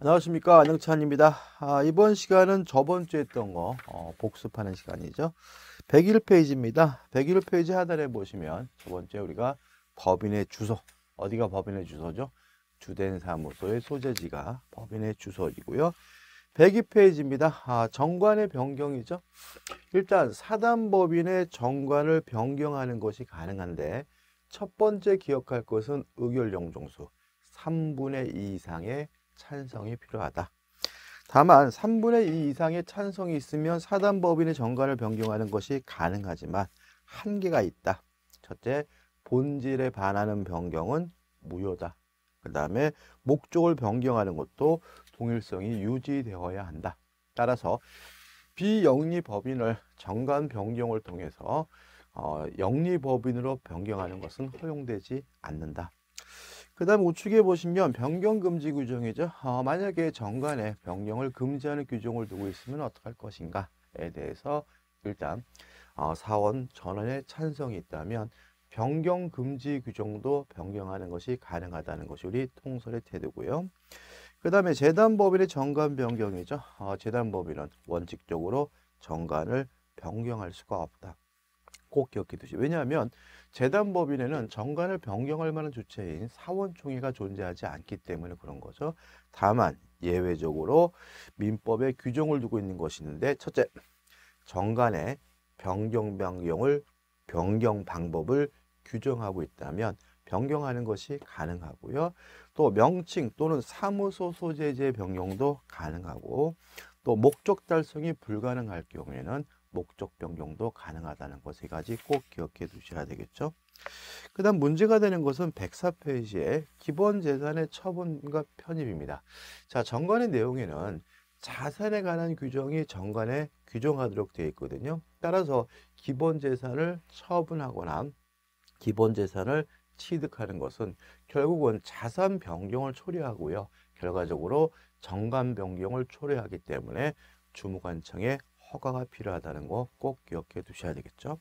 안녕하십니까 안영찬입니다. 아, 이번 시간은 저번 주에 했던 거 어, 복습하는 시간이죠. 101페이지입니다. 101페이지 하단에 보시면 저번 주에 우리가 법인의 주소 어디가 법인의 주소죠? 주된 사무소의 소재지가 법인의 주소이고요. 102페이지입니다. 아, 정관의 변경이죠. 일단 사단법인의 정관을 변경하는 것이 가능한데 첫 번째 기억할 것은 의결용종수 3분의 2 이상의 찬성이 필요하다. 다만 3분의 2 이상의 찬성이 있으면 사단법인의 정관을 변경하는 것이 가능하지만 한계가 있다. 첫째, 본질에 반하는 변경은 무효다. 그 다음에 목적을 변경하는 것도 동일성이 유지되어야 한다. 따라서 비영리법인을 정관 변경을 통해서 어, 영리법인으로 변경하는 것은 허용되지 않는다. 그 다음 우측에 보시면 변경 금지 규정이죠. 어, 만약에 정관에 변경을 금지하는 규정을 두고 있으면 어떡할 것인가에 대해서 일단 어, 사원 전원의 찬성이 있다면 변경 금지 규정도 변경하는 것이 가능하다는 것이 우리 통설의 태도고요. 그 다음에 재단법인의 정관 변경이죠. 어, 재단법인은 원칙적으로 정관을 변경할 수가 없다. 꼭 기억해 두시오. 왜냐하면 재단법인에는 정관을 변경할 만한 주체인 사원총회가 존재하지 않기 때문에 그런 거죠. 다만 예외적으로 민법에 규정을 두고 있는 것이 있는데 첫째, 정관의 변경 변경을 변경 방법을 규정하고 있다면 변경하는 것이 가능하고요. 또 명칭 또는 사무소 소재지의 변경도 가능하고 또 목적 달성이 불가능할 경우에는 목적 변경도 가능하다는 것 세 가지 꼭 기억해 두셔야 되겠죠. 그 다음 문제가 되는 것은 104페이지에 기본 재산의 처분과 편입입니다. 자, 정관의 내용에는 자산에 관한 규정이 정관에 규정하도록 되어 있거든요. 따라서 기본 재산을 처분하거나 기본 재산을 취득하는 것은 결국은 자산 변경을 초래하고요. 결과적으로 정관 변경을 초래하기 때문에 주무관청의 허가가 필요하다는 거 꼭 기억해 두셔야 되겠죠.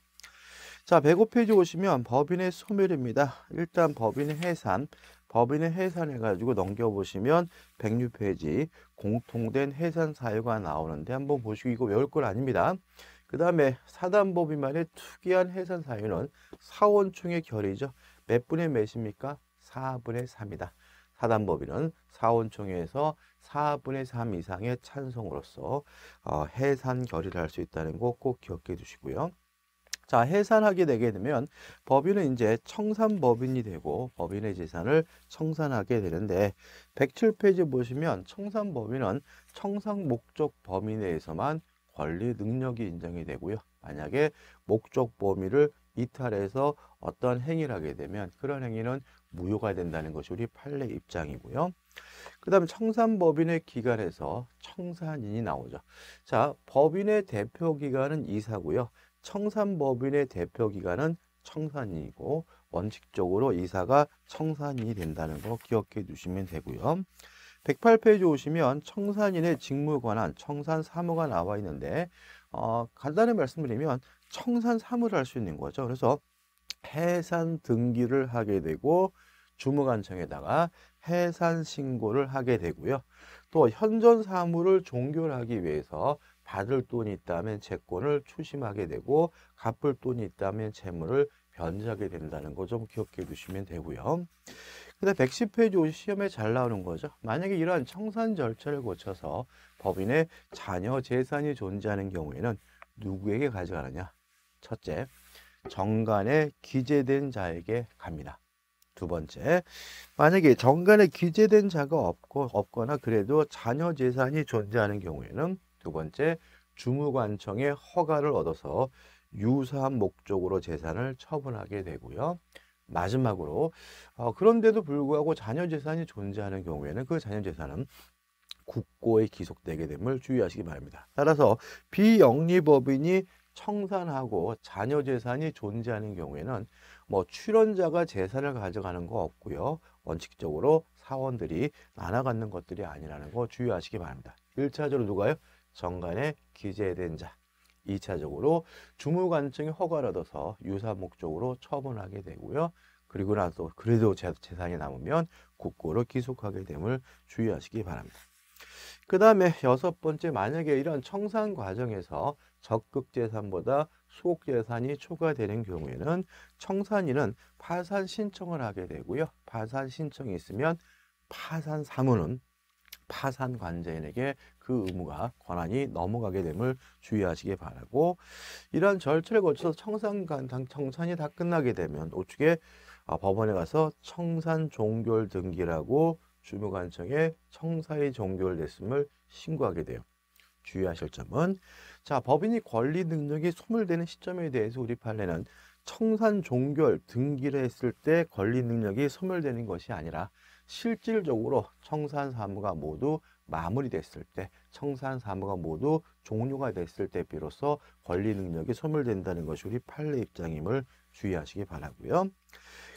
자, 105페이지 오시면 법인의 소멸입니다. 일단 법인의 해산, 법인의 해산 해가지고 넘겨보시면 106페이지 공통된 해산 사유가 나오는데 한번 보시고 이거 외울 건 아닙니다. 그 다음에 사단법인만의 특이한 해산 사유는 사원총의 결의죠. 몇 분의 몇입니까? 4분의 3이다. 사단법인은 사원총회에서 4분의 3 이상의 찬성으로서 어, 해산 결의를 할 수 있다는 거 꼭 기억해 두시고요. 자, 해산하게 되게 되면 법인은 이제 청산법인이 되고 법인의 재산을 청산하게 되는데 107페이지 보시면 청산법인은 청산 목적 범위 내에서만 권리 능력이 인정이 되고요. 만약에 목적 범위를 이탈해서 어떤 행위를 하게 되면 그런 행위는 무효가 된다는 것이 우리 판례 입장이고요. 그 다음에 청산법인의 기관에서 청산인이 나오죠. 자, 법인의 대표기관은 이사고요. 청산법인의 대표기관은 청산인이고 원칙적으로 이사가 청산인이 된다는 거 기억해 두시면 되고요. 108페이지 오시면 청산인의 직무 관한 청산 사무가 나와 있는데 어, 간단히 말씀드리면 청산 사무를 할 수 있는 거죠. 그래서 해산 등기를 하게 되고 주무관청에다가 해산 신고를 하게 되고요. 또 현존 사무를 종결하기 위해서 받을 돈이 있다면 채권을 추심하게 되고 갚을 돈이 있다면 채무를 변제하게 된다는 거 좀 기억해 두시면 되고요. 그다음 110페이지 시험에 잘 나오는 거죠. 만약에 이러한 청산 절차를 거쳐서 법인의 자녀 재산이 존재하는 경우에는 누구에게 가져가느냐? 첫째, 정관에 기재된 자에게 갑니다. 두 번째, 만약에 정관에 기재된 자가 없고 없거나 그래도 자녀 재산이 존재하는 경우에는 두 번째, 주무관청의 허가를 얻어서 유사한 목적으로 재산을 처분하게 되고요. 마지막으로 어, 그런데도 불구하고 자녀 재산이 존재하는 경우에는 그 자녀 재산은 국고에 기속되게 됨을 주의하시기 바랍니다. 따라서 비영리법인이 청산하고 자녀 재산이 존재하는 경우에는 뭐 출연자가 재산을 가져가는 거 없고요. 원칙적으로 사원들이 나눠 갖는 것들이 아니라는 거 주의하시기 바랍니다. 1차적으로 누가요? 정관에 기재된 자. 2차적으로 주무관청이 허가를 얻어서 유사 목적으로 처분하게 되고요. 그리고 나서 그래도 재산이 남으면 국고로 기속하게 됨을 주의하시기 바랍니다. 그 다음에 여섯 번째 만약에 이런 청산 과정에서 적극 재산보다 수곡 재산이 초과되는 경우에는 청산인은 파산 신청을 하게 되고요. 파산 신청이 있으면 파산 사무는 파산 관제인에게 그 의무가 권한이 넘어가게 됨을 주의하시기 바라고 이러한 절차를 거쳐서 청산 청산이 다 끝나게 되면 우측에 아, 법원에 가서 청산 종결 등기라고 주무관청에 청사이 종결됐음을 신고하게 돼요. 주의하실 점은 자 법인이 권리 능력이 소멸되는 시점에 대해서 우리 판례는 청산 종결 등기를 했을 때 권리 능력이 소멸되는 것이 아니라 실질적으로 청산 사무가 모두 마무리됐을 때 청산 사무가 모두 종료가 됐을 때 비로소 권리 능력이 소멸된다는 것이 우리 판례 입장임을 주의하시기 바라고요.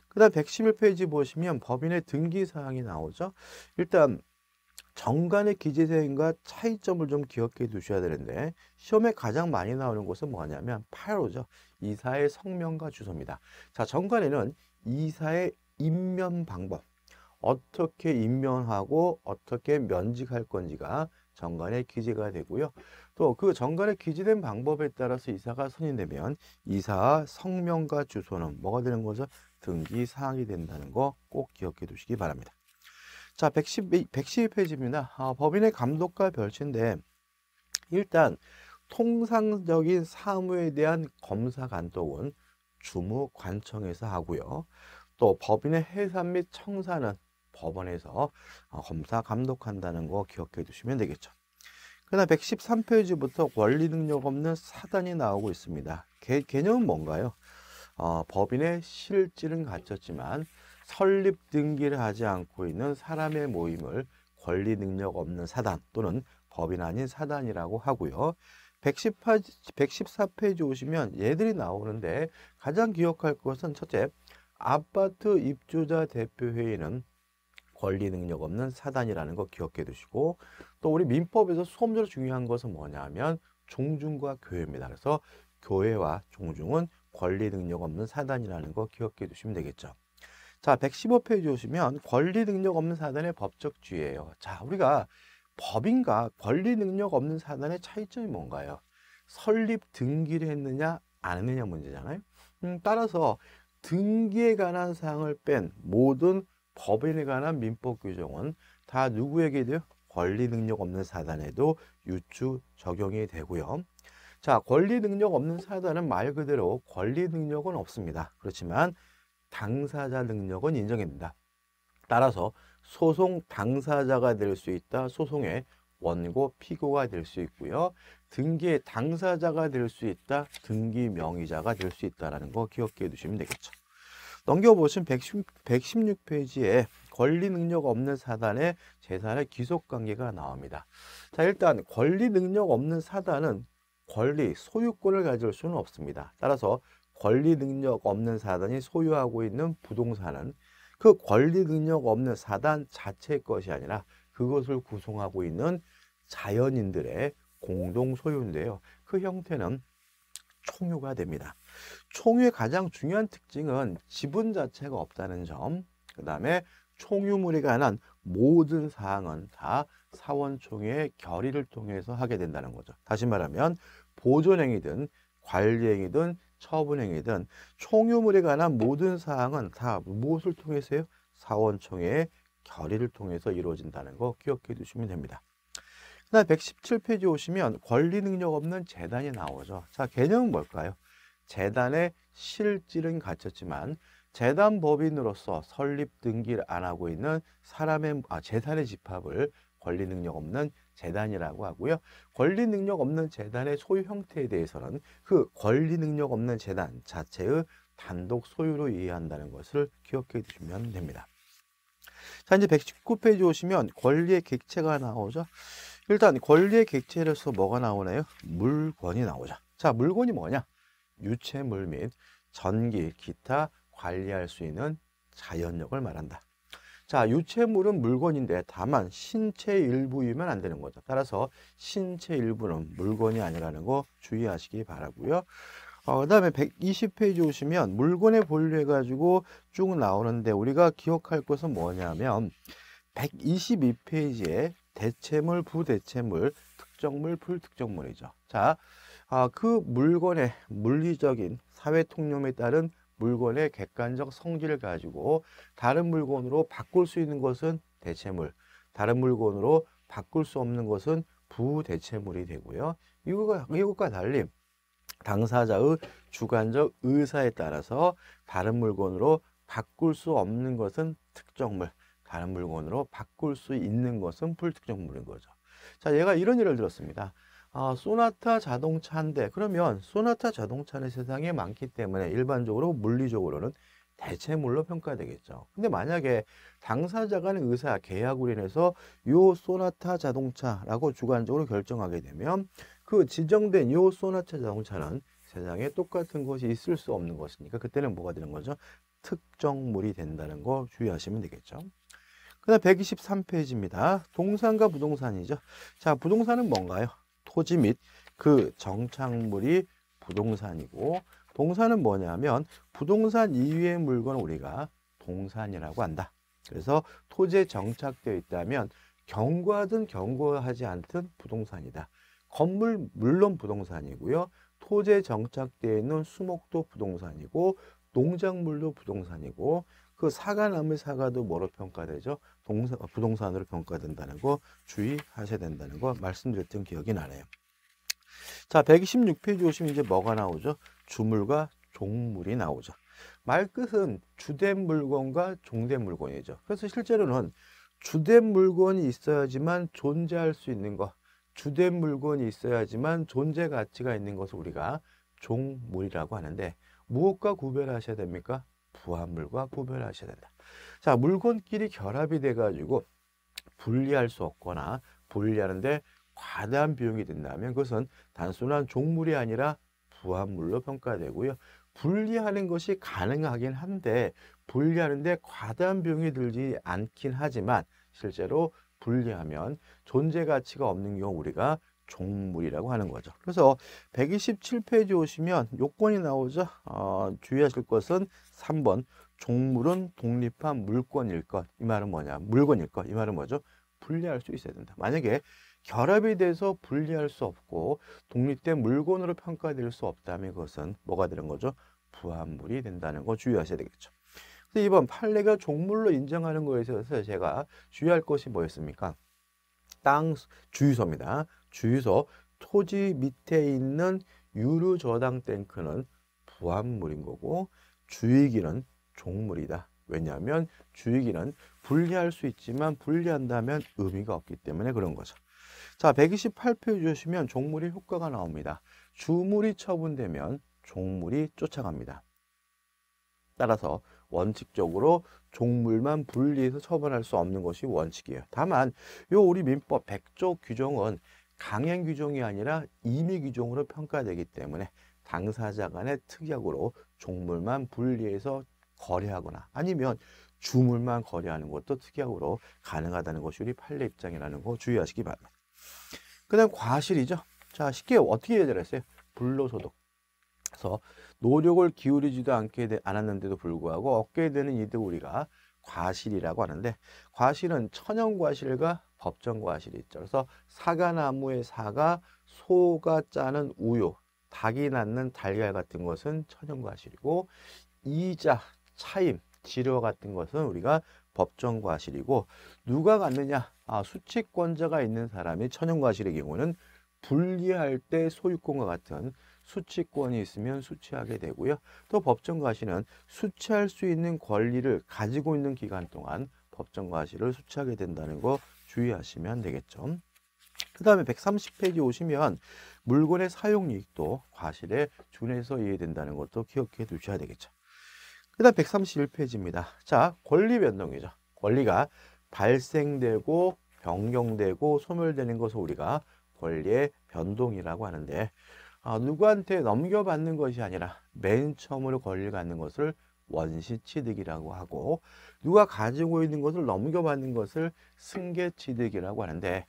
그 다음 111페이지 보시면 법인의 등기 사항이 나오죠. 일단 정관의 기재사항과 차이점을 좀 기억해 두셔야 되는데 시험에 가장 많이 나오는 곳은 뭐냐면 8호죠. 이사의 성명과 주소입니다. 자, 정관에는 이사의 임면 방법, 어떻게 임명하고 어떻게 면직할 건지가 정관에 기재가 되고요. 또 그 정관에 기재된 방법에 따라서 이사가 선임되면 이사 성명과 주소는 뭐가 되는 거죠? 등기 사항이 된다는 거 꼭 기억해 두시기 바랍니다. 자, 110, 112페이지입니다. 아, 법인의 감독과 별치인데 일단 통상적인 사무에 대한 검사 감독은 주무관청에서 하고요. 또 법인의 해산 및 청사는 법원에서 어, 검사 감독한다는 거 기억해 두시면 되겠죠. 그러나 113페이지부터 권리 능력 없는 사단이 나오고 있습니다. 개, 개념은 뭔가요? 어, 법인의 실질은 갖췄지만 설립 등기를 하지 않고 있는 사람의 모임을 권리 능력 없는 사단 또는 법인 아닌 사단이라고 하고요. 118, 114페이지 오시면 얘들이 나오는데 가장 기억할 것은 첫째, 아파트 입주자 대표회의는 권리 능력 없는 사단이라는 거 기억해 두시고 또 우리 민법에서 수험적으로 중요한 것은 뭐냐면 종중과 교회입니다. 그래서 교회와 종중은 권리 능력 없는 사단이라는 거 기억해 두시면 되겠죠. 자, 115페이지 오시면 권리 능력 없는 사단의 법적 주의예요. 자, 우리가 법인과 권리 능력 없는 사단의 차이점이 뭔가요? 설립 등기를 했느냐 안 했느냐 문제잖아요. 음, 따라서 등기에 관한 사항을 뺀 모든 법인에 관한 민법 규정은 다 누구에게 돼요? 권리 능력 없는 사단에도 유추 적용이 되고요. 자, 권리 능력 없는 사단은 말 그대로 권리 능력은 없습니다. 그렇지만 당사자 능력은 인정입니다. 따라서 소송 당사자가 될 수 있다. 소송의 원고 피고가 될 수 있고요. 등기의 당사자가 될 수 있다. 등기 명의자가 될 수 있다는 거 기억해 두시면 되겠죠. 넘겨보시면 110, 116페이지에 권리 능력 없는 사단의 재산의 기속 관계가 나옵니다. 자, 일단 권리 능력 없는 사단은 권리, 소유권을 가질 수는 없습니다. 따라서 권리 능력 없는 사단이 소유하고 있는 부동산은 그 권리 능력 없는 사단 자체의 것이 아니라 그것을 구성하고 있는 자연인들의 공동 소유인데요. 그 형태는 총유가 됩니다. 총유의 가장 중요한 특징은 지분 자체가 없다는 점, 그 다음에 총유물에 관한 모든 사항은 다 사원총회의 결의를 통해서 하게 된다는 거죠. 다시 말하면 보존행위든 관리행위든 처분행위든 총유물에 관한 모든 사항은 다 무엇을 통해서요? 사원총회의 결의를 통해서 이루어진다는 거 기억해 두시면 됩니다. 그다음 117페이지 오시면 권리 능력 없는 재단이 나오죠. 자, 개념은 뭘까요? 재단의 실질은 갖췄지만 재단 법인으로서 설립 등기를 안 하고 있는 사람의 아, 재산의 집합을 권리 능력 없는 재단이라고 하고요. 권리 능력 없는 재단의 소유 형태에 대해서는 그 권리 능력 없는 재단 자체의 단독 소유로 이해한다는 것을 기억해 두시면 됩니다. 자, 이제 119페이지 오시면 권리의 객체가 나오죠. 일단 권리의 객체로서 뭐가 나오나요? 물건이 나오죠. 자, 물건이 뭐냐? 유체물 및 전기, 기타 관리할 수 있는 자연력을 말한다. 자, 유체물은 물건인데 다만 신체 일부이면 안 되는 거죠. 따라서 신체 일부는 물건이 아니라는 거 주의하시기 바라고요. 어, 그 다음에 120페이지 오시면 물건의 본류 해가지고 쭉 나오는데 우리가 기억할 것은 뭐냐면 122페이지에 대체물, 부대체물, 특정물, 불특정물이죠. 자, 아, 그 물건의 물리적인 사회 통념에 따른 물건의 객관적 성질을 가지고 다른 물건으로 바꿀 수 있는 것은 대체물, 다른 물건으로 바꿀 수 없는 것은 부대체물이 되고요. 이것과, 이것과 달리 당사자의 주관적 의사에 따라서 다른 물건으로 바꿀 수 없는 것은 특정물, 다른 물건으로 바꿀 수 있는 것은 불특정물인 거죠. 자, 얘가 이런 예를 들었습니다. 아, 소나타 자동차 한 대. 그러면 소나타 자동차는 세상에 많기 때문에 일반적으로 물리적으로는 대체물로 평가되겠죠. 근데 만약에 당사자 간의 의사 계약으로 인해서 요 소나타 자동차라고 주관적으로 결정하게 되면 그 지정된 요 소나타 자동차는 세상에 똑같은 것이 있을 수 없는 것이니까 그때는 뭐가 되는 거죠? 특정물이 된다는 거 주의하시면 되겠죠. 그 다음 123페이지입니다. 동산과 부동산이죠. 자, 부동산은 뭔가요? 토지 및 그 정착물이 부동산이고 동산은 뭐냐면 부동산 이외의 물건을 우리가 동산이라고 한다. 그래서 토지에 정착되어 있다면 경과든 경과하지 않든 부동산이다. 건물 물론 부동산이고요. 토지에 정착되어 있는 수목도 부동산이고 농작물도 부동산이고 그 사과나무 사과도 뭐로 평가되죠? 동사, 부동산으로 평가된다는 거 주의하셔야 된다는 거 말씀드렸던 기억이 나네요. 자, 126페이지 오시면 이제 뭐가 나오죠? 주물과 종물이 나오죠. 말끝은 주된 물건과 종된 물건이죠. 그래서 실제로는 주된 물건이 있어야지만 존재할 수 있는 것, 주된 물건이 있어야지만 존재 가치가 있는 것을 우리가 종물이라고 하는데 무엇과 구별하셔야 됩니까? 부합물과 구별하셔야 된다. 자, 물건끼리 결합이 돼가지고 분리할 수 없거나 분리하는데 과다한 비용이 된다면 그것은 단순한 종물이 아니라 부합물로 평가되고요. 분리하는 것이 가능하긴 한데 분리하는데 과다한 비용이 들지 않긴 하지만 실제로 분리하면 존재 가치가 없는 경우 우리가 종물이라고 하는 거죠. 그래서 127페이지 오시면 요건이 나오죠. 어, 주의하실 것은 3번 종물은 독립한 물건일 것. 이 말은 뭐냐? 물건일 것. 이 말은 뭐죠? 분리할 수 있어야 된다. 만약에 결합이 돼서 분리할 수 없고 독립된 물건으로 평가될 수 없다면 그것은 뭐가 되는 거죠? 부합물이 된다는 거 주의하셔야 되겠죠. 그래서 이번 판례가 종물로 인정하는 거에 있어서 제가 주의할 것이 뭐였습니까? 땅 주유소입니다. 주유소 토지 밑에 있는 유류 저당 탱크는 부합물인 거고 주의기는 종물이다. 왜냐하면 주의기는 분리할 수 있지만 분리한다면 의미가 없기 때문에 그런 거죠. 자, 128페이지 주시면 종물의 효과가 나옵니다. 주물이 처분되면 종물이 쫓아갑니다. 따라서 원칙적으로 종물만 분리해서 처분할 수 없는 것이 원칙이에요. 다만 요 우리 민법 100조 규정은 강행 규정이 아니라 임의 규정으로 평가되기 때문에 당사자 간의 특약으로 종물만 분리해서 거래하거나 아니면 주물만 거래하는 것도 특약으로 가능하다는 것이 우리 판례 입장이라는 거 주의하시기 바랍니다. 그 다음 과실이죠. 자, 쉽게 어떻게 예절 했어요? 불로소득. 그래서 노력을 기울이지도 않게 되, 않았는데도 불구하고 얻게 되는 이득 우리가 과실이라고 하는데 과실은 천연과실과 법정과실이 있죠. 그래서 사과나무의 사과, 소가 짜는 우유, 닭이 낳는 달걀 같은 것은 천연과실이고 이자, 차임, 지료 같은 것은 우리가 법정과실이고 누가 갖느냐? 아, 수취권자가 있는 사람이 천연과실의 경우는 분리할 때 소유권과 같은 수취권이 있으면 수취하게 되고요. 또 법정과실은 수취할 수 있는 권리를 가지고 있는 기간 동안 법정과실을 수취하게 된다는 거 주의하시면 되겠죠. 그 다음에 130페이지 오시면 물건의 사용이익도 과실에 준해서 이해된다는 것도 기억해 두셔야 되겠죠. 그 다음 131페이지입니다. 자, 권리 변동이죠. 권리가 발생되고 변경되고 소멸되는 것을 우리가 권리의 변동이라고 하는데 아, 누구한테 넘겨받는 것이 아니라 맨 처음으로 권리를 갖는 것을 원시 취득이라고 하고 누가 가지고 있는 것을 넘겨받는 것을 승계 취득이라고 하는데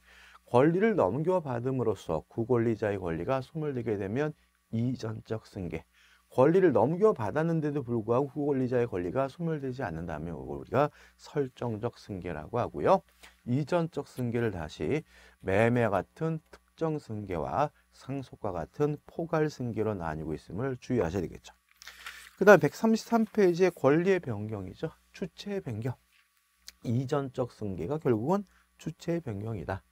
권리를 넘겨받음으로써 구권리자의 권리가 소멸되게 되면 이전적 승계 권리를 넘겨받았는데도 불구하고 후권리자의 권리가 소멸되지 않는다면 이걸 우리가 설정적 승계라고 하고요. 이전적 승계를 다시 매매 같은 특정 승계와 상속과 같은 포괄 승계로 나뉘고 있음을 주의하셔야 되겠죠. 그 다음 133페이지의 권리의 변경이죠. 주체의 변경. 이전적 승계가 결국은 주체의 변경이다.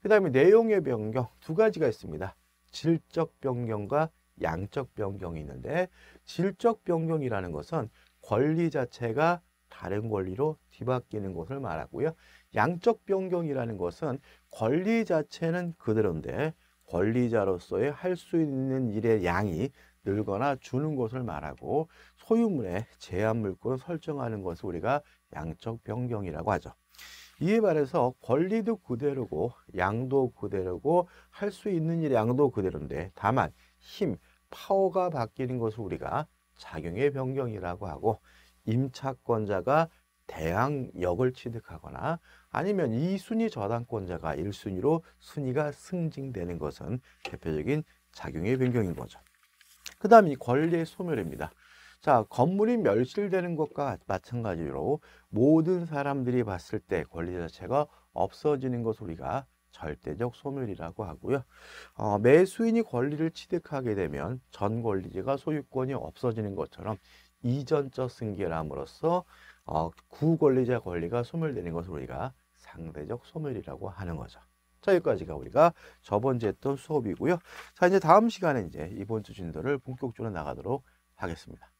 그 다음에 내용의 변경 두 가지가 있습니다. 질적 변경과 양적 변경이 있는데 질적 변경이라는 것은 권리 자체가 다른 권리로 뒤바뀌는 것을 말하고요. 양적 변경이라는 것은 권리 자체는 그대로인데 권리자로서의 할 수 있는 일의 양이 늘거나 주는 것을 말하고 소유물의 제한 물권을 설정하는 것을 우리가 양적 변경이라고 하죠. 이에 반해서 권리도 그대로고 양도 그대로고 할 수 있는 일의 양도 그대로인데 다만 힘, 파워가 바뀌는 것을 우리가 작용의 변경이라고 하고 임차권자가 대항력을 취득하거나 아니면 이순위 저당권자가 일순위로 순위가 승진되는 것은 대표적인 작용의 변경인 거죠. 그 다음 이 권리의 소멸입니다. 자, 건물이 멸실되는 것과 마찬가지로 모든 사람들이 봤을 때 권리 자체가 없어지는 것을 우리가 절대적 소멸이라고 하고요. 어, 매수인이 권리를 취득하게 되면 전 권리자가 소유권이 없어지는 것처럼 이전적 승계람으로써 어, 구권리자 권리가 소멸되는 것을 우리가 상대적 소멸이라고 하는 거죠. 자, 여기까지가 우리가 저번주에 했던 수업이고요. 자, 이제 다음 시간에 이제 이번 주 진도를 본격적으로 나가도록 하겠습니다.